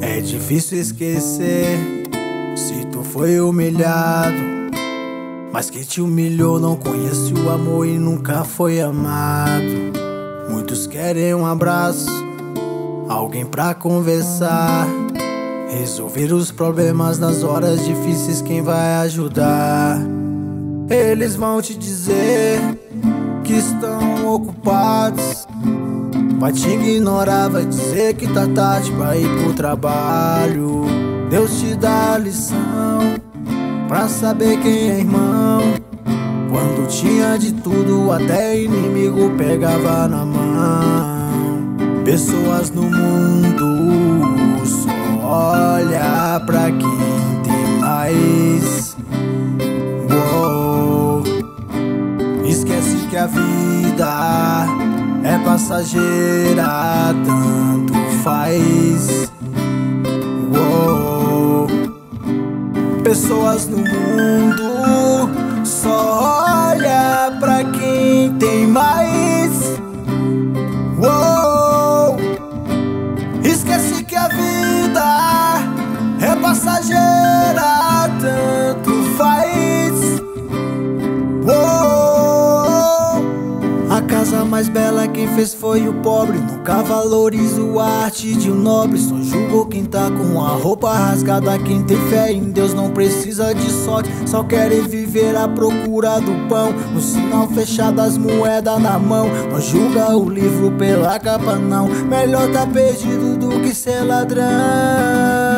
É difícil esquecer se tu foi humilhado. Mas quem te humilhou não conhece o amor e nunca foi amado. Muitos querem um abraço, alguém pra conversar. Resolver os problemas nas horas difíceis, quem vai ajudar? Eles vão te dizer que estão ocupados. Vai te ignorar, vai dizer que tá tarde pra ir pro trabalho. Deus te dá a lição pra saber quem é irmão. Quando tinha de tudo, até inimigo pegava na mão. Pessoas no mundo só olha pra quem tem mais. Uou. Esquece que a vida é passageira, tanto faz. Uou. Pessoas no mundo mais bela quem fez foi o pobre. Nunca valoriza a arte de um nobre. Só julgou quem tá com a roupa rasgada. Quem tem fé em Deus não precisa de sorte. Só querem viver à procura do pão. No sinal fechado, as moedas na mão. Não julga o livro pela capa, não. Melhor tá perdido do que ser ladrão.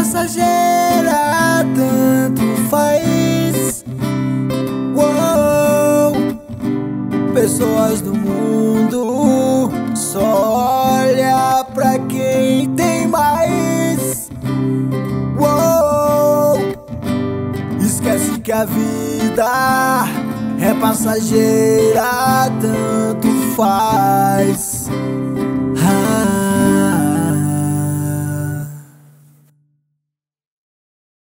Passageira, tanto faz. Uou. Pessoas do mundo só olha pra quem tem mais. Uou. Esquece que a vida é passageira, tanto faz. Ah.